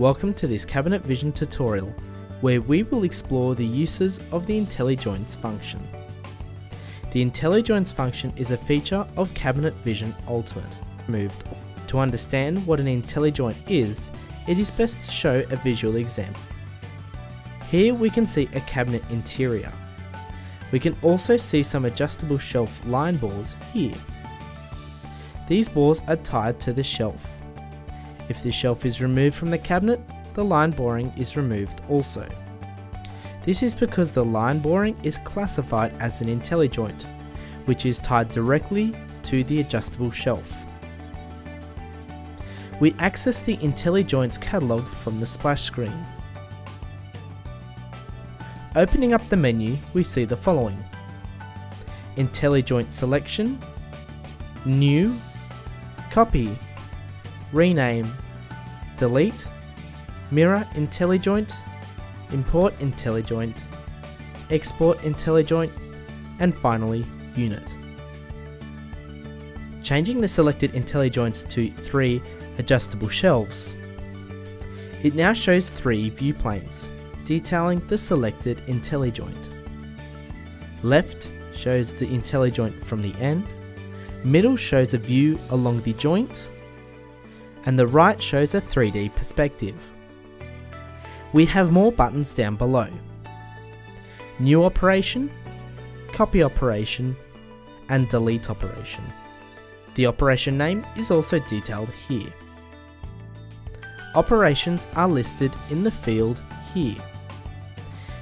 Welcome to this Cabinet Vision tutorial where we will explore the uses of the IntelliJoints function. The IntelliJoints function is a feature of Cabinet Vision Ultimate. Moved. To understand what an IntelliJoint is, it is best to show a visual example. Here we can see a cabinet interior. We can also see some adjustable shelf line bores here. These bores are tied to the shelf. If the shelf is removed from the cabinet, the line boring is removed also. This is because the line boring is classified as an IntelliJoint, which is tied directly to the adjustable shelf. We access the IntelliJoints catalog from the splash screen. Opening up the menu, we see the following. IntelliJoint selection, new, copy, rename, delete, mirror IntelliJoint, import IntelliJoint, export IntelliJoint, and finally unit. Changing the selected IntelliJoints to three adjustable shelves, it now shows three view planes, detailing the selected IntelliJoint. Left shows the IntelliJoint from the end, middle shows a view along the joint, and the right shows a 3D perspective. We have more buttons down below. New operation, copy operation, and delete operation. The operation name is also detailed here. Operations are listed in the field here.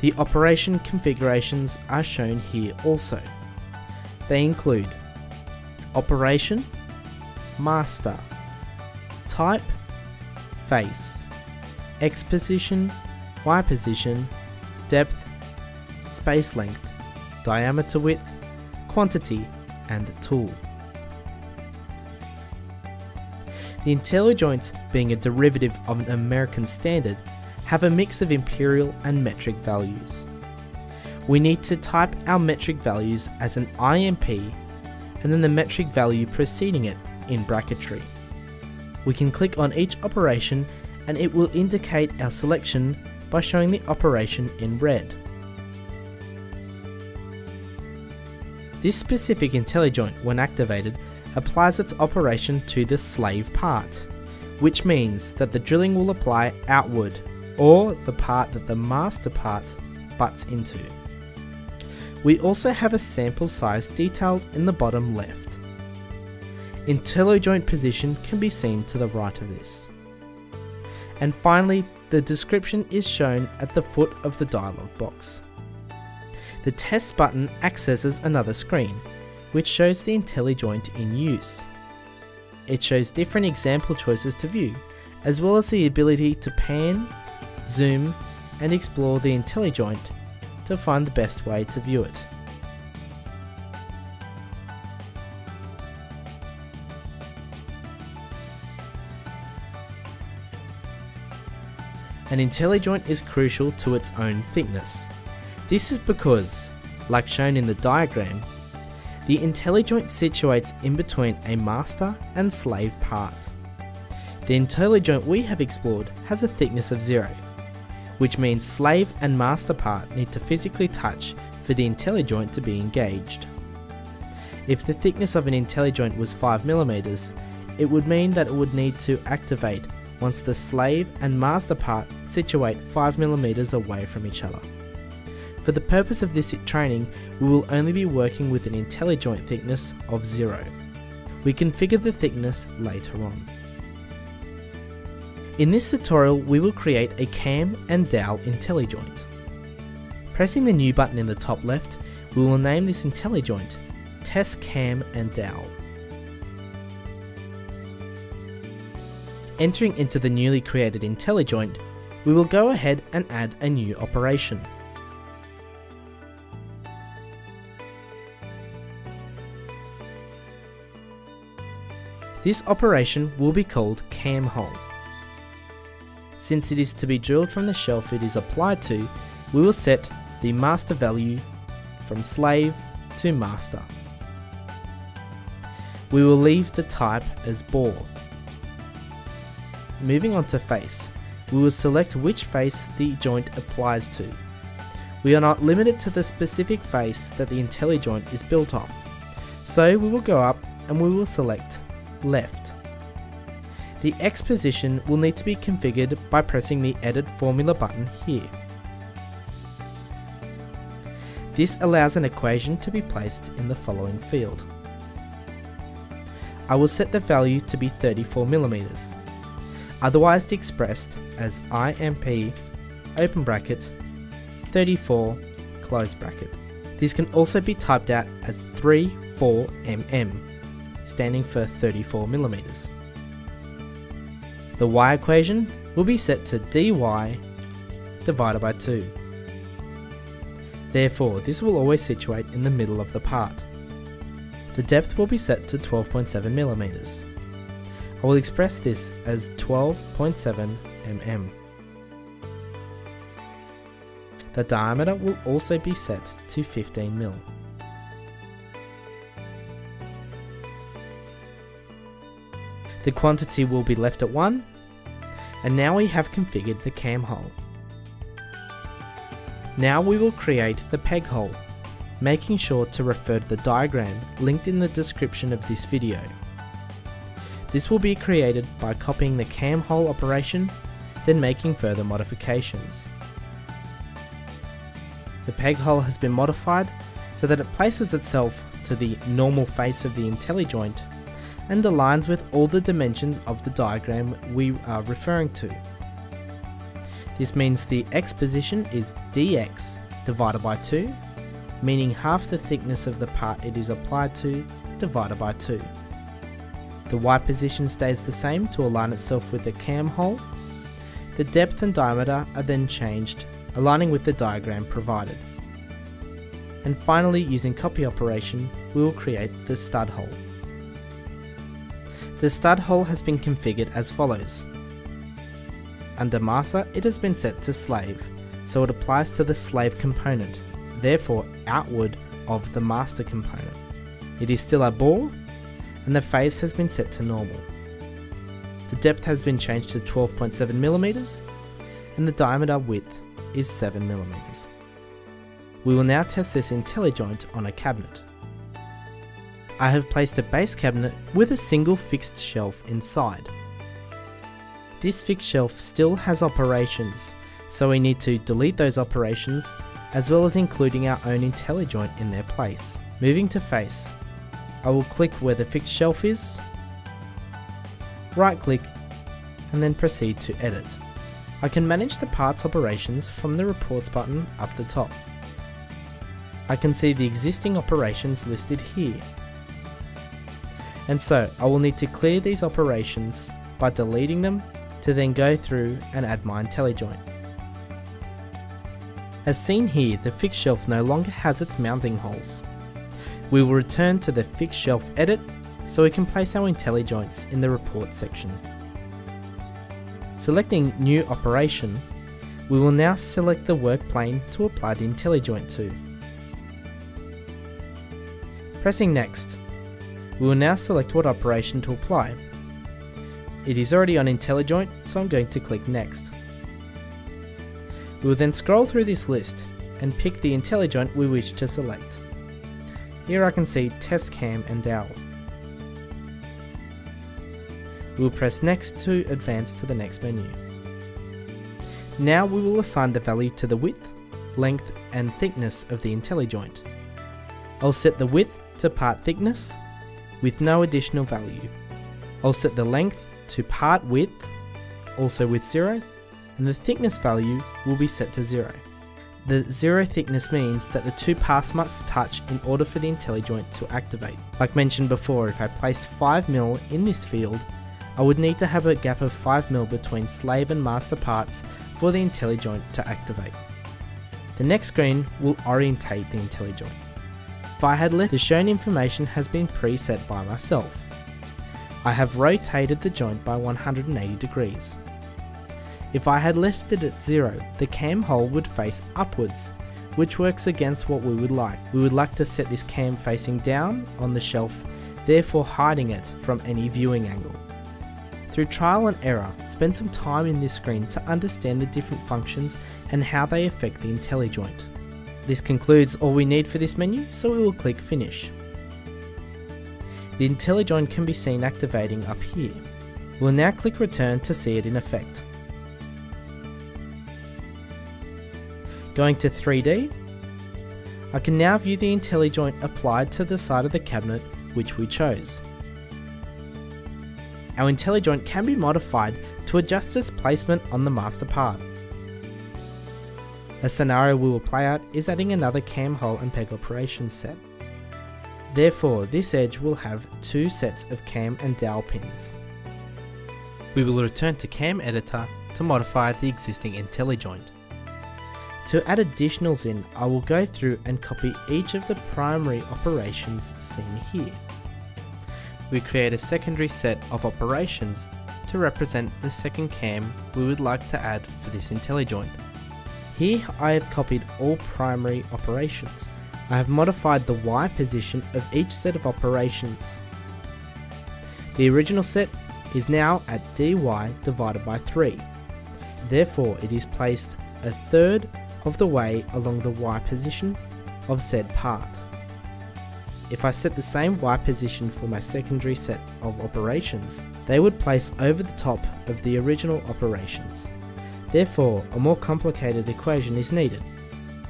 The operation configurations are shown here also. They include Operation, Master, Type, Face, X position, Y position, Depth, Space length, Diameter width, Quantity, and Tool. The IntelliJoints, being a derivative of an American standard, have a mix of imperial and metric values. We need to type our metric values as an IMP and then the metric value preceding it in bracketry. We can click on each operation and it will indicate our selection by showing the operation in red. This specific IntelliJoint, when activated, applies its operation to the slave part, which means that the drilling will apply outward, or the part that the master part butts into. We also have a sample size detailed in the bottom left. IntelliJoint position can be seen to the right of this. And finally, the description is shown at the foot of the dialog box. The test button accesses another screen, which shows the IntelliJoint in use. It shows different example choices to view, as well as the ability to pan, zoom, and explore the IntelliJoint to find the best way to view it. An IntelliJoint is crucial to its own thickness. This is because, like shown in the diagram, the IntelliJoint situates in between a master and slave part. The IntelliJoint we have explored has a thickness of 0, which means slave and master part need to physically touch for the IntelliJoint to be engaged. If the thickness of an IntelliJoint was 5mm, it would mean that it would need to activate once the slave and master part situate 5mm away from each other. For the purpose of this training, we will only be working with an IntelliJoint thickness of 0. We configure the thickness later on. In this tutorial, we will create a cam and dowel IntelliJoint. Pressing the new button in the top left, we will name this IntelliJoint Test Cam and Dowel. Entering into the newly created IntelliJoint, we will go ahead and add a new operation. This operation will be called cam hole. Since it is to be drilled from the shelf it is applied to, we will set the master value from slave to master. We will leave the type as bore. Moving on to face, we will select which face the joint applies to. We are not limited to the specific face that the IntelliJoint is built off, so we will go up and we will select left. The X position will need to be configured by pressing the Edit Formula button here. This allows an equation to be placed in the following field. I will set the value to be 34mm, otherwise expressed as IMP open bracket 34 close bracket. This can also be typed out as 34mm, standing for 34mm. The y equation will be set to dy divided by 2. Therefore, this will always situate in the middle of the part. The depth will be set to 12.7 millimeters. I will express this as 12.7 mm. The diameter will also be set to 15 mm. The quantity will be left at 1 and now we have configured the cam hole. Now we will create the peg hole, making sure to refer to the diagram linked in the description of this video. This will be created by copying the cam hole operation, then making further modifications. The peg hole has been modified so that it places itself to the normal face of the IntelliJoint and aligns with all the dimensions of the diagram we are referring to. This means the x position is dx divided by 2, meaning half the thickness of the part it is applied to divided by 2. The y position stays the same to align itself with the cam hole. The depth and diameter are then changed, aligning with the diagram provided. And finally, using copy operation, we will create the stud hole. The stud hole has been configured as follows. Under master, it has been set to slave, so it applies to the slave component, therefore outward of the master component. It is still a bore, and the face has been set to normal. The depth has been changed to 12.7mm, and the diameter width is 7mm. We will now test this IntelliJoint on a cabinet. I have placed a base cabinet with a single fixed shelf inside. This fixed shelf still has operations, so we need to delete those operations as well as including our own IntelliJoint in their place. Moving to face, I will click where the fixed shelf is, right click and then proceed to edit. I can manage the parts operations from the reports button up the top. I can see the existing operations listed here and so I will need to clear these operations by deleting them to then go through and add my IntelliJoint. As seen here, the fixed shelf no longer has its mounting holes. We will return to the fixed shelf edit so we can place our IntelliJoints in the report section. Selecting new operation, we will now select the work plane to apply the IntelliJoint to. Pressing next, we will now select what operation to apply. It is already on IntelliJoint, so I'm going to click Next. We will then scroll through this list and pick the IntelliJoint we wish to select. Here I can see test cam and Dowel. We will press Next to advance to the next menu. Now we will assign the value to the width, length and thickness of the IntelliJoint. I'll set the width to part thickness with no additional value. I'll set the length to part width, also with 0, and the thickness value will be set to 0. The 0 thickness means that the two parts must touch in order for the IntelliJoint to activate. Like mentioned before, if I placed 5mm in this field, I would need to have a gap of 5mm between slave and master parts for the IntelliJoint to activate. The next screen will orientate the IntelliJoint. If I had left the shown information has been preset by myself. I have rotated the joint by 180 degrees. If I had left it at 0, the cam hole would face upwards, which works against what we would like. We would like to set this cam facing down on the shelf, therefore hiding it from any viewing angle. Through trial and error, spend some time in this screen to understand the different functions and how they affect the IntelliJoint. This concludes all we need for this menu, so we will click Finish. The IntelliJoint can be seen activating up here. We'll now click Return to see it in effect. Going to 3D, I can now view the IntelliJoint applied to the side of the cabinet which we chose. Our IntelliJoint can be modified to adjust its placement on the master part. A scenario we will play out is adding another cam hole and peg operation set. Therefore, this edge will have two sets of cam and dowel pins. We will return to Cam Editor to modify the existing IntelliJoint. To add additionals in, I will go through and copy each of the primary operations seen here. We create a secondary set of operations to represent the second cam we would like to add for this IntelliJoint. Here I have copied all primary operations. I have modified the Y position of each set of operations. The original set is now at dy divided by 3. Therefore it is placed a third of the way along the Y position of said part. If I set the same Y position for my secondary set of operations, they would place over the top of the original operations. Therefore, a more complicated equation is needed.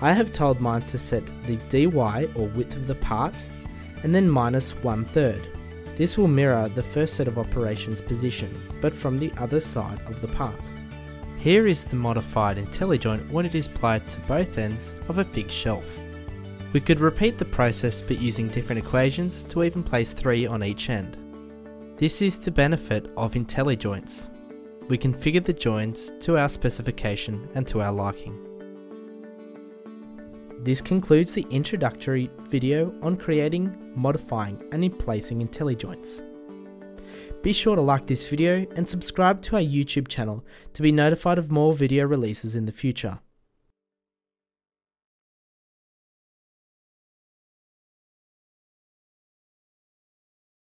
I have told mine to set the dy or width of the part and then minus one third. This will mirror the first set of operations position, but from the other side of the part. Here is the modified IntelliJoint when it is applied to both ends of a fixed shelf. We could repeat the process but using different equations to even place 3 on each end. This is the benefit of IntelliJoints. We configure the joints to our specification and to our liking. This concludes the introductory video on creating, modifying and emplacing IntelliJoints. Be sure to like this video and subscribe to our YouTube channel to be notified of more video releases in the future.